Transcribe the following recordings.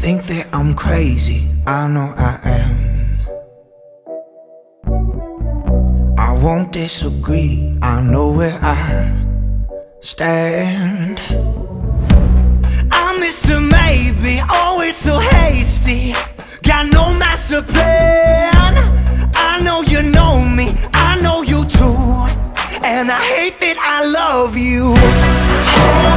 think that I'm crazy, I know I am. I won't disagree, I know where I stand. I'm Mr. Maybe, always so hasty. Got no master plan. I know you know me, I know you too. And I hate that I love you. Hold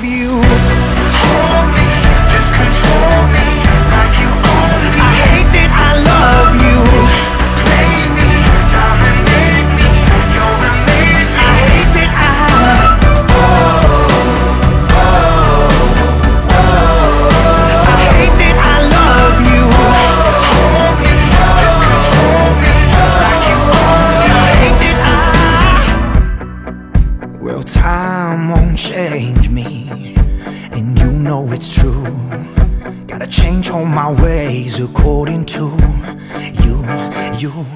love you. Hold me, just control me Well, time won't change me, and you know it's true. Gotta change all my ways according to you, you.